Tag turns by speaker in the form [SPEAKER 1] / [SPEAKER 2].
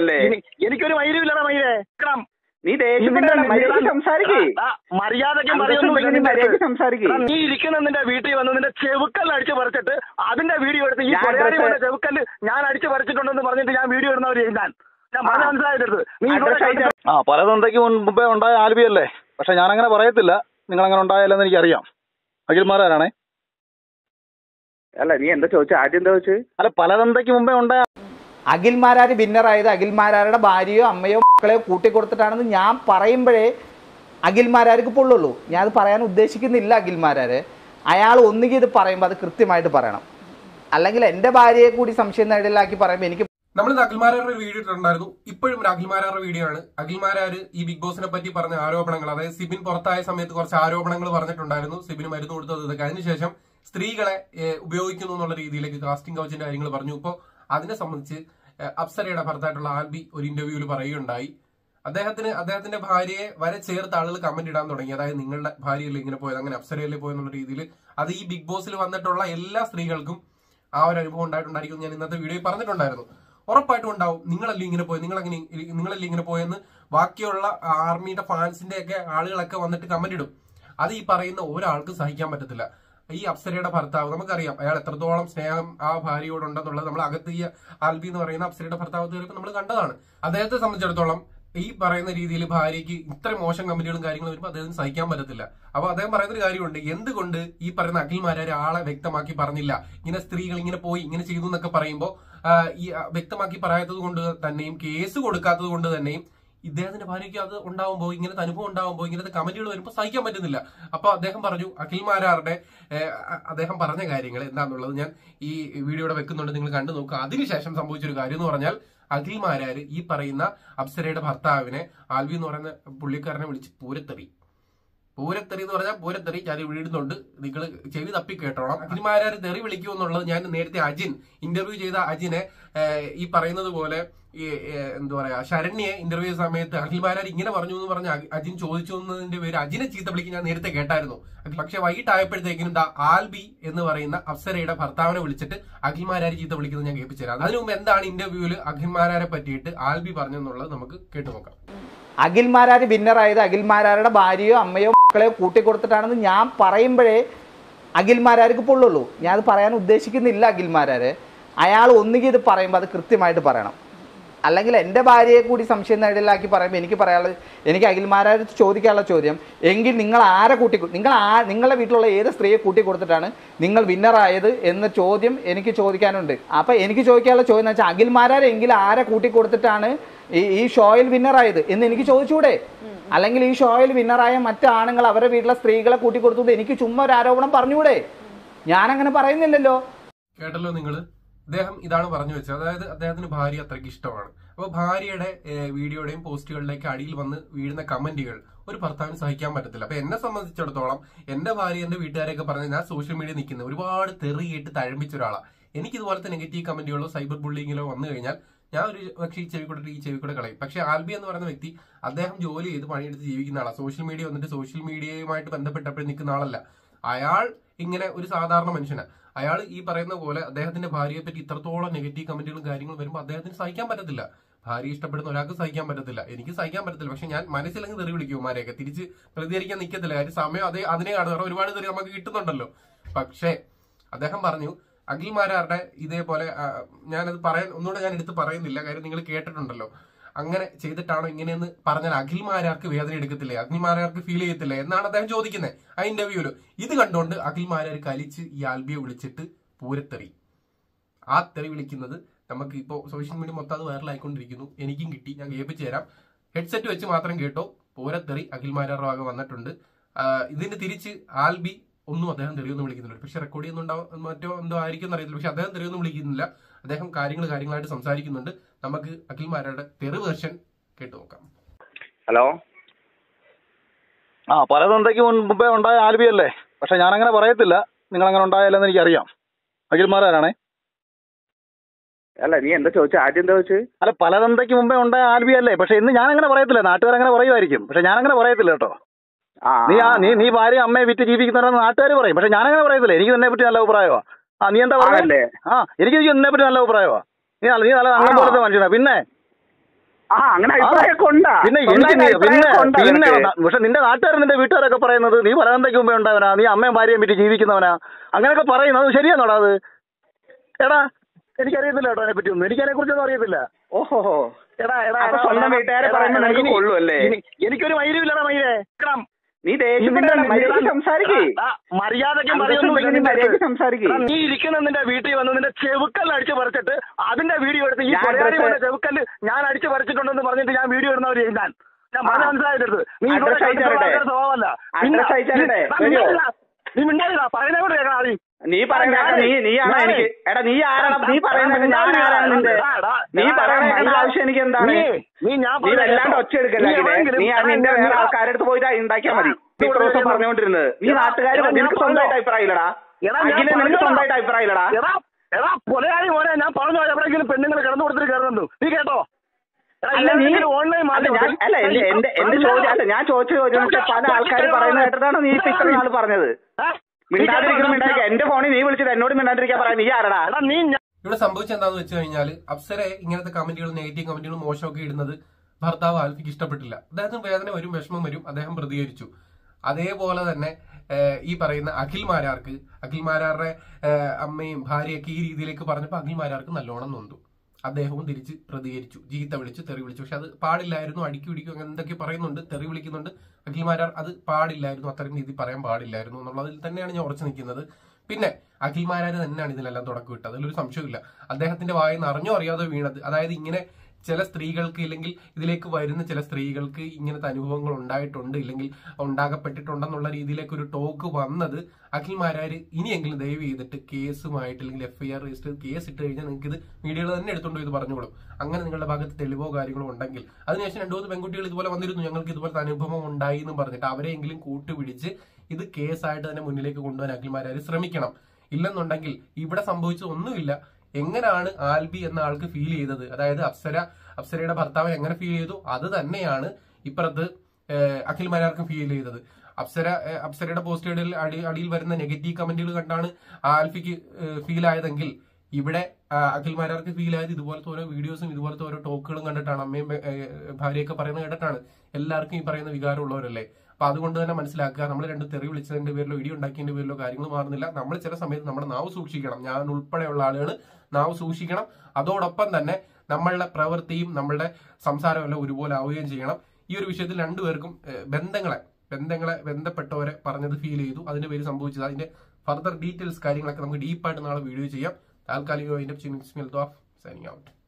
[SPEAKER 1] അല്ലേ?
[SPEAKER 2] എനിക്കൊരു മയിലുമില്ലടാ മയിലേ
[SPEAKER 1] നീ
[SPEAKER 2] മര്യാദയ്ക്ക്
[SPEAKER 1] സംസാരിക്ക്.
[SPEAKER 2] നീ ഇരിക്കുന്ന നിന്റെ വീട്ടിൽ വന്ന് നിന്റെ ചെവുക്കല്ല് അടിച്ച് പറിച്ചിട്ട് അതിന്റെ വീഡിയോ എടുത്ത് ഈ
[SPEAKER 1] ഞാൻ
[SPEAKER 2] കൊലയാളി ചെവുക്കല്ല് ഞാൻ അടിച്ച് പറിച്ചിട്ടുണ്ടെന്ന് പറഞ്ഞിട്ട് ഞാൻ വീഡിയോ ഇടുന്നവർ ഞാൻ
[SPEAKER 1] ആ.
[SPEAKER 2] മനസ്സിലായത് നീ ഇവിടെ
[SPEAKER 1] അഡ്രസ്സ് അയച്ചാ-
[SPEAKER 2] കണ്ടിട്ട്
[SPEAKER 3] പല തന്തയ്ക്ക് മുമ്പേ ഉണ്ടായ ആൽബിയല്ലേ പക്ഷെ ഞാൻ അങ്ങനെ പറയത്തില്ല. നിങ്ങൾ അങ്ങനെ ഉണ്ടായാലെന്ന് എനിക്കറിയാം. അഖിൽമാരാണേ
[SPEAKER 1] അല്ല നീ എന്താ ചോദിച്ചു? ആദ്യം എന്താ ചോദിച്ചു?
[SPEAKER 3] അല്ല പല തന്തയ്ക്ക് മുമ്പേ ഉണ്ടായ
[SPEAKER 4] അഖിൽമാരാര് വിന്നറായത് അഖിൽമാരാരുടെ ഭാര്യയോ അമ്മയോ മക്കളെയോ കൂട്ടിക്കൊടുത്തിട്ടാണെന്ന് ഞാൻ പറയുമ്പോഴേ അഖിൽമാരാർക്ക് പൊള്ളുള്ളൂ. ഞാൻ അത് പറയാൻ ഉദ്ദേശിക്കുന്നില്ല അഖിൽമാരാര്. അയാൾ ഒന്നുകിൽ ഇത് പറയുമ്പോൾ അത് കൃത്യമായിട്ട് പറയണം. അല്ലെങ്കിൽ എന്റെ ഭാര്യയെ കൂടി സംശയം നേടലാക്കി പറയുമ്പോൾ എനിക്ക്
[SPEAKER 5] നമ്മൾ അഖിൽമാരാരുടെ വീഡിയോ ഇട്ടിട്ടുണ്ടായിരുന്നു. ഇപ്പോഴും അഖിൽമാരാരുടെ വീഡിയോ ആണ്. അഖിൽമാരാര് ഈ ബിഗ് ബോസിനെ പറ്റി പറഞ്ഞ ആരോപണങ്ങൾ അതായത് സിബിൻ പുറത്തായ സമയത്ത് കുറച്ച് ആരോപണങ്ങൾ പറഞ്ഞിട്ടുണ്ടായിരുന്നു. സിബിന് മരുന്ന് കൊടുത്തത് അതിനുശേഷം സ്ത്രീകളെ ഉപയോഗിക്കുന്നു എന്നുള്ള രീതിയിലേക്ക് കാസ്റ്റിംഗ് കൗച്ചിന്റെ കാര്യങ്ങൾ പറഞ്ഞു. ഇപ്പോൾ അതിനെ സംബന്ധിച്ച് അപ്സരയുടെ ഭർത്തായിട്ടുള്ള ആൽബി ഒരു ഇന്റർവ്യൂവിൽ പറയുകയുണ്ടായി. അദ്ദേഹത്തിന് അദ്ദേഹത്തിന്റെ ഭാര്യയെ വരെ ചേർത്ത് ആളുകൾ കമന്റ് ഇടാൻ തുടങ്ങി. അതായത് നിങ്ങളുടെ ഭാര്യയല്ലേ ഇങ്ങനെ പോയത് അങ്ങനെ അപ്സരയല്ലേ പോയെന്നുള്ള രീതിയിൽ അത് ഈ ബിഗ് ബോസിൽ വന്നിട്ടുള്ള എല്ലാ സ്ത്രീകൾക്കും ആ ഒരു അനുഭവം ഉണ്ടായിട്ടുണ്ടായിരിക്കും. ഞാൻ ഇന്നത്തെ വീഡിയോയിൽ പറഞ്ഞിട്ടുണ്ടായിരുന്നു. ഉറപ്പായിട്ടും ഉണ്ടാവും. നിങ്ങളല്ലേ ഇങ്ങനെ പോയി നിങ്ങളെങ്ങനെ നിങ്ങളല്ലേ ഇങ്ങനെ പോയെന്ന് ബാക്കിയുള്ള ആർമിയുടെ ഫാൻസിന്റെ ഒക്കെ ആളുകളൊക്കെ വന്നിട്ട് കമന്റ് ഇടും. അത് ഈ പറയുന്ന ഒരാൾക്കും സഹിക്കാൻ പറ്റത്തില്ല. ഈ അപ്സരയുടെ ഭർത്താവ് നമുക്കറിയാം അയാൾ എത്രത്തോളം സ്നേഹം ആ ഭാര്യയോടുണ്ടെന്നുള്ളത് നമ്മൾ അകത്ത് ഈ ആൽബി എന്ന് പറയുന്ന അപ്സരയുടെ ഭർത്താവ് തീർക്കും നമ്മൾ കണ്ടതാണ്. അദ്ദേഹത്തെ സംബന്ധിച്ചിടത്തോളം ഈ പറയുന്ന രീതിയിൽ ഭാര്യയ്ക്ക് ഇത്ര മോശം കമ്പനികളും കാര്യങ്ങളും വരുമ്പോൾ അദ്ദേഹത്തിന് സഹിക്കാൻ പറ്റത്തില്ല. അപ്പൊ അദ്ദേഹം പറയുന്ന ഒരു കാര്യമുണ്ട് എന്തുകൊണ്ട് ഈ പറയുന്ന അഖിൽമാരെ ആളെ വ്യക്തമാക്കി പറഞ്ഞില്ല? ഇങ്ങനെ സ്ത്രീകൾ ഇങ്ങനെ പോയി ഇങ്ങനെ ചെയ്തു എന്നൊക്കെ പറയുമ്പോൾ ഈ വ്യക്തമാക്കി പറയാത്തത് കൊണ്ട് തന്നെയും കേസ് കൊടുക്കാത്തത് കൊണ്ട് തന്നെയും ഇദ്ദേഹത്തിന്റെ ഭാര്യയ്ക്ക് അത് ഉണ്ടാവുമ്പോൾ ഇങ്ങനത്തെ അനുഭവം ഉണ്ടാവുമ്പോൾ ഇങ്ങനത്തെ കമന്റുകൾ വരുമ്പോൾ സഹിക്കാൻ പറ്റുന്നില്ല. അപ്പൊ അദ്ദേഹം പറഞ്ഞു അഖിൽമാരാറുടെ ഏഹ്, അദ്ദേഹം പറഞ്ഞ കാര്യങ്ങൾ എന്താണെന്നുള്ളത് ഞാൻ ഈ വീഡിയോയുടെ വെക്കുന്നുണ്ട് നിങ്ങൾ കണ്ടു നോക്കുക അതിനുശേഷം സംഭവിച്ചൊരു കാര്യം എന്ന് പറഞ്ഞാൽ അഖിൽ മാരാർ ഈ പറയുന്ന അപ്സരയുടെ ഭർത്താവിനെ ആൽവി എന്ന് പറയുന്ന പുള്ളിക്കാരനെ വിളിച്ച് പൂരത്തെറി പൂരത്തെറി എന്ന് പറഞ്ഞാൽ പൂരത്തെറി ഞാൻ വീടുന്നുണ്ട് നിങ്ങൾ ചെവി തപ്പി കേട്ടോളാം അഖിൽമാരാര് തെറി വിളിക്കൂ എന്നുള്ളത് ഞാൻ നേരത്തെ അജിൻ ഇന്റർവ്യൂ ചെയ്ത അജിനെ ഈ പറയുന്നത് പോലെ ഈ എന്താ പറയാ ശരണ്യെ ഇന്റർവ്യൂ സമയത്ത് അഖിൽമാരാർ ഇങ്ങനെ പറഞ്ഞു എന്ന് പറഞ്ഞ അജിൻ ചോദിച്ചു എന്നതിന്റെ പേര് അജിനെ ചീത്ത വിളിക്കാൻ ഞാൻ നേരത്തെ കേട്ടായിരുന്നു. പക്ഷെ വൈകിട്ടായപ്പോഴത്തേക്കിനും ആൽബി എന്ന് പറയുന്ന അപ്സരയുടെ ഭർത്താവിനെ വിളിച്ചിട്ട് അഖിൽമാരാർ ചീത്ത വിളിക്കുന്നത് ഞാൻ കേൾപ്പിച്ചുതരാം. അതിനു മുമ്പ് എന്താണ് ഇന്റർവ്യൂവിൽ അഖിൽമാരാരെ പറ്റിയിട്ട് ആൽബി പറഞ്ഞെന്നുള്ളത് നമുക്ക് കേട്ടു നോക്കാം
[SPEAKER 4] അഖിൽമാരാര് വിന്നറായത് അഖിൽമാരാരുടെ ഭാര്യയോ അമ്മയോ മക്കളെയോ കൂട്ടിക്കൊടുത്തിട്ടാണെന്ന് ഞാൻ പറയുമ്പോഴേ അഖിൽമാരാർക്ക് പൊള്ളുള്ളൂ. ഞാൻ അത് പറയാൻ ഉദ്ദേശിക്കുന്നില്ല അഖിൽമാരാരെ. അയാൾ ഒന്നുകിൽ ഇത് പറയുമ്പോൾ അത് കൃത്യമായിട്ട് പറയണം. അല്ലെങ്കിൽ എന്റെ ഭാര്യയെ കൂടി സംശയം നേടലാക്കി പറയുമ്പോൾ എനിക്ക് പറയാനുള്ള എനിക്ക് അഖിൽമാരാർ ചോദിക്കാനുള്ള ചോദ്യം. എങ്കിൽ നിങ്ങൾ ആരെ കൂട്ടി നിങ്ങൾ ആ നിങ്ങളുടെ വീട്ടിലുള്ള ഏത് സ്ത്രീയെ കൂട്ടി കൊടുത്തിട്ടാണ് നിങ്ങൾ വിന്നറായത് എന്ന ചോദ്യം എനിക്ക് ചോദിക്കാനുണ്ട്. അപ്പോൾ എനിക്ക് ചോദിക്കാനുള്ള ചോദ്യം എന്ന് വെച്ചാൽ അഖിൽമാരാരെങ്കിൽ ആരെ കൂട്ടി കൊടുത്തിട്ടാണ് ഈ ഈ ഷോയിൽ വിന്നറായത് എന്ന് എനിക്ക് ചോദിച്ചൂടെ? അല്ലെങ്കിൽ ഈ ഷോയിൽ വിന്നറായ മറ്റ് ആണുങ്ങൾ അവരുടെ വീട്ടിലെ സ്ത്രീകളെ കൂട്ടി കൊടുത്തുകൊണ്ട് എനിക്ക് ചുമ്മാ ഒരു ആരോപണം പറഞ്ഞൂടെ? അങ്ങനെ പറയുന്നില്ലല്ലോ.
[SPEAKER 5] കേട്ടല്ലോ നിങ്ങൾ? അദ്ദേഹം ഇതാണ് പറഞ്ഞു വെച്ചത്. അതായത് അദ്ദേഹത്തിന് ഭാര്യ അത്രയ്ക്ക് ഇഷ്ടമാണ്. അപ്പോൾ ഭാര്യയുടെ വീഡിയോയുടെയും പോസ്റ്റുകളിലേക്ക് അടിയിൽ വന്ന് വീഴുന്ന കമന്റുകൾ ഒരു ഭർത്താവിന് സഹിക്കാൻ പറ്റത്തില്ല. അപ്പൊ എന്നെ സംബന്ധിച്ചിടത്തോളം എന്റെ ഭാര്യ എന്റെ വീട്ടുകാരെയൊക്കെ പറഞ്ഞ് ഞാൻ സോഷ്യൽ മീഡിയ നിൽക്കുന്ന ഒരുപാട് തെറിയിട്ട് തഴമ്പിച്ച ഒരാളാണ് എനിക്കിതുപോലത്തെ നെഗറ്റീവ് കമന്റുകളോ സൈബർ ബുള്ളിങ്ങിലോ വന്നു കഴിഞ്ഞാൽ ഞാൻ ഒരു പക്ഷേ ഈ ചെവി ഈ ചെവി കളയും. പക്ഷേ ആൽബി എന്ന് പറയുന്ന വ്യക്തി അദ്ദേഹം ജോലി ചെയ്ത് പണിയെടുത്ത് ജീവിക്കുന്ന ആളാണ് സോഷ്യൽ മീഡിയ വന്നിട്ട് സോഷ്യൽ മീഡിയയുമായിട്ട് ബന്ധപ്പെട്ടപ്പോൾ നിൽക്കുന്ന ആളല്ല. അയാൾ ഇങ്ങനെ ഒരു സാധാരണ മനുഷ്യനാണ് അയാൾ ഈ പറയുന്ന പോലെ അദ്ദേഹത്തിന്റെ ഭാര്യയെ പറ്റി ഇത്രത്തോളം നെഗറ്റീവ് കമന്റുകളും കാര്യങ്ങളും വരുമ്പോൾ അദ്ദേഹത്തിന് സഹിക്കാൻ പറ്റത്തില്ല. ഭാര്യ ഇഷ്ടപ്പെടുന്ന ഒരാൾക്ക് സഹിക്കാൻ പറ്റത്തില്ല. എനിക്ക് സഹിക്കാൻ പറ്റത്തില്ല. പക്ഷെ ഞാൻ മനസ്സിലങ്ങ് തെറി വിളിക്കുമാരെയൊക്കെ തിരിച്ച് പ്രതികരിക്കാൻ നിൽക്കത്തില്ല കാര്യം സമയം അതേ അതിനെ കാണുക ഒരുപാട് തെറി നമുക്ക് കിട്ടുന്നുണ്ടല്ലോ. പക്ഷേ അദ്ദേഹം പറഞ്ഞു അഖിൽമാരാരുടെ ഇതേപോലെ ഞാനത് പറയാൻ ഒന്നുകൂടെ ഞാൻ എടുത്ത് പറയുന്നില്ല കാര്യം നിങ്ങൾ കേട്ടിട്ടുണ്ടല്ലോ. അങ്ങനെ ചെയ്തിട്ടാണോ ഇങ്ങനെയെന്ന് പറഞ്ഞാൽ അഖിൽമാരാർക്ക് വേദന എടുക്കത്തില്ലേ? അഖിൽമാരാർക്ക് ഫീൽ ചെയ്യത്തില്ലേ? എന്നാണ് അദ്ദേഹം ചോദിക്കുന്നത്. ആ ഇന്റർവ്യൂൽ ഇത് കണ്ടുകൊണ്ട് അഖിൽമാരാർ കലിച്ച് ഈ ആൽബിയെ വിളിച്ചിട്ട് പൂരത്തെറി. ആ തെറി വിളിക്കുന്നത് നമുക്ക് ഇപ്പോൾ സോഷ്യൽ മീഡിയ മൊത്തം അത് വൈറലായിക്കൊണ്ടിരിക്കുന്നു എനിക്കും കിട്ടി. ഞാൻ കേൾപ്പിച്ചു തരാം. ഹെഡ്സെറ്റ് വെച്ച് മാത്രം കേട്ടോ. പൂരത്തെറി അഖിൽമാരാർ ഭാഗം വന്നിട്ടുണ്ട്. ഇതിന് തിരിച്ച് ആൽബി ഒന്നും അദ്ദേഹം തെറിയൊന്നും വിളിക്കുന്നില്ല. പക്ഷെ റെക്കോർഡ് ചെയ്യുന്നുണ്ടോ മറ്റോ എന്തോ ആയിരിക്കും അറിയത്തില്ല. പക്ഷെ അദ്ദേഹം തെറിയൊന്നും വിളിക്കുന്നില്ല. അദ്ദേഹം കാര്യങ്ങൾ കാര്യങ്ങളായിട്ട് സംസാരിക്കുന്നുണ്ട്. നമുക്ക് അഖിൽമാരുടെ തെറി വേർഷൻ കേട്ടു നോക്കാം.
[SPEAKER 1] ഹലോ?
[SPEAKER 3] ആ പല മുൻപേ മുമ്പേ ഉണ്ടായ ആൽബിയല്ലേ പക്ഷെ ഞാൻ അങ്ങനെ പറയത്തില്ല. നിങ്ങൾ അങ്ങനെ ഉണ്ടായാലെന്ന് എനിക്കറിയാം. അഖിൽമാരാണേ
[SPEAKER 1] അല്ല നീ എന്താ ചോദിച്ചു? ആദ്യം എന്താ ചോദിച്ചു?
[SPEAKER 3] അല്ല പല തന്തയ്ക്ക് മുമ്പേ ഉണ്ടായ ആൽബി അല്ലേ? പക്ഷെ ഇന്ന് ഞാൻ അങ്ങനെ പറയത്തില്ല. നാട്ടുകാർ അങ്ങനെ പറയുമായിരിക്കും. പക്ഷെ ഞാൻ അങ്ങനെ പറയത്തില്ല കേട്ടോ. നീ ആ നീ നീ ഭാര്യ അമ്മയെ വിറ്റ് ജീവിക്കുന്നവരെന്ന് നാട്ടുകാർ പറയും. പക്ഷെ ഞാനങ്ങനെ അങ്ങനെ പറയത്തില്ല. എനിക്ക് നിന്നെ പറ്റി നല്ല അഭിപ്രായമാ. ആ നീ എന്താ
[SPEAKER 1] പറയുന്നത്
[SPEAKER 3] ആ എനിക്ക് നിന്നെ പറ്റി നല്ല അഭിപ്രായമാ. നീ നല്ല നീ നല്ല
[SPEAKER 1] അങ്ങനെ?
[SPEAKER 3] പോലത്തെ മനുഷ്യനാ. പിന്നെ?
[SPEAKER 1] ആ അങ്ങനെ അഭിപ്രായമൊക്കെ
[SPEAKER 3] പിന്നെ എനിക്ക് പിന്നെ പിന്നെ പക്ഷെ നിന്റെ നാട്ടുകാർ നിന്റെ വീട്ടുകാരൊക്കെ പറയുന്നത് നീ പലതന്തയ്ക്ക് മുമ്പേ ഉണ്ടാവനാ നീ അമ്മയും ഭാര്യയും വിറ്റ് ജീവിക്കുന്നവനാ. അങ്ങനെയൊക്കെ പറയുന്നത് അത് ശരിയാണോടാ അത്? എടാ.
[SPEAKER 2] എനിക്കറിയത്തില്ല കേട്ടോ അതിനെ പറ്റി ഒന്നും എനിക്കതിനെ കുറിച്ചൊന്നും അറിയത്തില്ല.
[SPEAKER 1] ഓഹോ.
[SPEAKER 2] എടാ എടാ
[SPEAKER 1] സ്വന്തം വീട്ടുകാരെ
[SPEAKER 2] പറയുമ്പോൾ
[SPEAKER 1] കൊള്ളും അല്ലേ?
[SPEAKER 2] എനിക്കൊരു മൈലുമില്ലടാ മൈലേ കേൾക്കണം.
[SPEAKER 1] നീ ദേഷ്യപ്പെട്ട
[SPEAKER 2] നിന്റെ-
[SPEAKER 1] മര്യാദയ്ക്ക് സംസാരിക്കേ.
[SPEAKER 2] മര്യാദയ്ക്ക്. നീ ഇരിക്കുന്ന നിന്റെ വീട്ടിൽ വന്ന് നിന്റെ ചെവുക്കല്ല് അടിച്ചു പറിച്ചിട്ട് അതിന്റെ വീഡിയോ എടുത്ത് ഈ
[SPEAKER 1] പരിപാടി
[SPEAKER 2] കൊലയാളി ചെവുക്കല്ല് ഞാൻ അടിച്ചു പറിച്ചിട്ടുണ്ടെന്ന് പറഞ്ഞിട്ട് ഞാൻ വീഡിയോ ഇടുന്നവര് ഞാൻ ഞാൻ പറഞ്ഞ
[SPEAKER 1] ആ.
[SPEAKER 2] നീ ഇവിടെ സ്വഭാവമല്ല. നീ-? നീ പറയുന്ന കൂടെ കേൾക്കണം ആദ്യം.
[SPEAKER 1] നീ പറയുന്നതൊക്കെ നീ നീയാണ് എനിക്ക്? എടാ നീ ആരാണ്? നീ പറയുന്നതൊക്കെ ഞാൻ ആരാണ് നിന്റെ? നീ പറയണ ആവശ്യം എനിക്ക് എന്താണ്?
[SPEAKER 2] നീ- പറയുന്നത്
[SPEAKER 1] വല്ലാണ്ട് ഒച്ച എടുക്കല്ല
[SPEAKER 2] നീ
[SPEAKER 1] നിന്റെ വേറെ ആൾക്കാരുടെ അടുത്ത് പോയിട്ട് ഉണ്ടാക്കിയാ മതി.
[SPEAKER 2] നീ
[SPEAKER 1] ഇത്ര ദിവസം പറഞ്ഞുകൊണ്ടിരുന്നത്. നീ
[SPEAKER 2] നാട്ടുകാര്
[SPEAKER 1] നാട്ടുകാർ നിനക്ക് സ്വന്തമായിട്ട്. അഭിപ്രായം ഇല്ലടാ അഖിലെ നിനക്ക്. സ്വന്തമായിട്ട് അഭിപ്രായം ഇല്ലടാ
[SPEAKER 2] എടാ കൊലയാളി മോനെ ഞാൻ പറഞ്ഞു എവിടെയെങ്കിലും പെണ്ണുങ്ങൾ കിടന്നു കൊടുത്തിട്ട് കയറുന്നുണ്ടോ. നീ കേട്ടോ?
[SPEAKER 1] അല്ല നീ
[SPEAKER 2] ഓൺലൈൻ
[SPEAKER 1] അല്ല ഞാൻ അല്ല എന്റെ എന്റെ എന്റെ ചോദ്യം അല്ല ഞാൻ ചോദിച്ച ചോദ്യം എന്ന് വെച്ചാൽ പല ആൾക്കാർ പറയുന്ന കേട്ടിട്ടാണ് നീ ഇപ്പൊ ഇത്ര നാൾ പറഞ്ഞത്? മിണ്ടാതിരിക്കണം മിണ്ടാതിരിക്കുക എന്റെ ഫോണിൽ നീ വിളിച്ചത് എന്നോട് മിണ്ടാതിരിക്കാൻ പറയാം. നീ ആരടാ?
[SPEAKER 2] എടാ നീ ഞാൻ-
[SPEAKER 5] ഇവിടെ സംഭവിച്ചത് എന്താന്ന് വെച്ച് കഴിഞ്ഞാൽ അപ്സരെ ഇങ്ങനത്തെ കമന്റുകൾ നെഗറ്റീവ് കമന്റുകൾ മോശമൊക്കെ ഇടുന്നത് ഭർത്താവ് ആൽഫിക്ക് ഇഷ്ടപ്പെട്ടില്ല. അദ്ദേഹത്തിന് വേദന വരും വിഷമം വരും അദ്ദേഹം പ്രതികരിച്ചു. അതേപോലെ തന്നെ ഈ പറയുന്ന അഖിൽ മാരാർക്ക് അഖിൽ മാരാറുടെ അമ്മയും ഭാര്യയൊക്കെ ഈ രീതിയിലേക്ക് പറഞ്ഞപ്പോൾ അഖിൽ മാരാർക്ക് നല്ലോണം നൊന്തു. അദ്ദേഹവും തിരിച്ച് പ്രതികരിച്ചു. ജീത്ത വിളിച്ചു തെറി വിളിച്ചു. പക്ഷെ അത് പാടില്ലായിരുന്നു. അടിക്കു പിടിക്കും അങ്ങനെ എന്തൊക്കെ പറയുന്നുണ്ട് തെറി വിളിക്കുന്നുണ്ട്. അഖിൽമാരാർ അത് പാടില്ലായിരുന്നു. അത്രയും രീതി പറയാൻ പാടില്ലായിരുന്നു എന്നുള്ളതിൽ തന്നെയാണ് ഞാൻ ഉറച്ചു നിൽക്കുന്നത്. പിന്നെ അഖിൽമാരാർ തന്നെയാണ് ഇതിനെല്ലാം തുടക്കം ഇട്ടത്. അതിലൊരു സംശയമില്ല അദ്ദേഹത്തിന്റെ വായിൽ നിന്ന് അറിഞ്ഞോ അറിയാതെ വീണത്. അതായത് ഇങ്ങനെ ചില സ്ത്രീകൾക്ക് ഇല്ലെങ്കിൽ ഇതിലേക്ക് വരുന്ന ചില സ്ത്രീകൾക്ക് ഇങ്ങനത്തെ അനുഭവങ്ങൾ ഉണ്ടായിട്ടുണ്ട് ഇല്ലെങ്കിൽ ഉണ്ടാകപ്പെട്ടിട്ടുണ്ടെന്നുള്ള രീതിയിലേക്ക് ഒരു ടോക്ക് വന്നത് അഖിൽ മാരാർ ഇനിയെങ്കിലും ദയവ് ചെയ്തിട്ട് കേസുമായിട്ട് അല്ലെങ്കിൽ എഫ്ഐആർ രജിസ്റ്റർ കേസ് ഇട്ട് കഴിഞ്ഞാൽ നിങ്ങൾക്ക് ഇത് മീഡിയകൾ തന്നെ എടുത്തുകൊണ്ട് ഇത് പറഞ്ഞോളും അങ്ങനെ നിങ്ങളുടെ ഭാഗത്ത് തെളിവോ കാര്യങ്ങളോ ഉണ്ടെങ്കിൽ. അതിനുശേഷം രണ്ടു മൂന്ന് പെൺകുട്ടികൾ ഇതുപോലെ വന്നിരുന്നു. ഞങ്ങൾക്ക് ഇതുപോലത്തെ അനുഭവം ഉണ്ടായി എന്ന് പറഞ്ഞിട്ട് അവരെയെങ്കിലും കൂട്ടുപിടിച്ച് ഇത് കേസായിട്ട് തന്നെ മുന്നിലേക്ക് കൊണ്ടുപോകാൻ അഖിൽ മാരാർ ശ്രമിക്കണം. ഇല്ലെന്നുണ്ടെങ്കിൽ ഇവിടെ സംഭവിച്ചത് ഒന്നുമില്ല. എങ്ങനെയാണ് ആൽബി എന്ന ആൾക്ക് ഫീൽ ചെയ്തത്? അതായത് അപ്സര അപ്സരയുടെ ഭർത്താവ് എങ്ങനെ ഫീൽ ചെയ്തു? അത് തന്നെയാണ് ഇപ്പുറത്ത് അഖിൽ മനാർക്കും ഫീൽ ചെയ്തത്. അപ്സര അപ്സരയുടെ പോസ്റ്റേഡിൽ അടി അടിയിൽ വരുന്ന നെഗറ്റീവ് കമന്റുകൾ കണ്ടാണ് ആൽഫിക്ക് ഫീൽ ആയതെങ്കിൽ ഇവിടെ അഖിൽ മാരാർക്ക് ഫീൽ ആയത് ഇതുപോലത്തെ ഓരോ വീഡിയോസും ഇതുപോലത്തെ ഓരോ ടോക്കുകളും കണ്ടിട്ടാണ്. അമ്മയും ഭാര്യയൊക്കെ പറയുന്നത് കേട്ടിട്ടാണ് എല്ലാവർക്കും ഈ പറയുന്ന വികാരമുള്ളവരല്ലേ അപ്പൊ അതുകൊണ്ട് തന്നെ മനസ്സിലാക്കുക. നമ്മൾ രണ്ട് തെറി വിളിച്ചതിന്റെ പേരിലോ ഇടി ഉണ്ടാക്കിയതിന്റെ പേരിലോ കാര്യങ്ങൾ മാറുന്നില്ല. നമ്മൾ ചില സമയത്ത് നമ്മുടെ നാവ് സൂക്ഷിക്കണം. ഞാൻ ഉൾപ്പെടെയുള്ള ആളുകൾ നാവ് സൂക്ഷിക്കണം. അതോടൊപ്പം തന്നെ നമ്മളുടെ പ്രവൃത്തിയും നമ്മളുടെ സംസാരവും എല്ലാം ഒരുപോലെ ആവുകയും ചെയ്യണം. ഈ ഒരു വിഷയത്തിൽ രണ്ടുപേർക്കും ബന്ധങ്ങളെ ബന്ധങ്ങളെ ബന്ധപ്പെട്ടവരെ പറഞ്ഞത് ഫീൽ ചെയ്തു. അതിന്റെ പേര് സംഭവിച്ചത്. അതിന്റെ ഫർദർ ഡീറ്റെയിൽസ് കാര്യങ്ങളൊക്കെ നമുക്ക് ഡീപ്പായിട്ട് നാളെ വീഡിയോ ചെയ്യാം. താൽക്കാലികമായി സൈനിങ് ഔട്ട്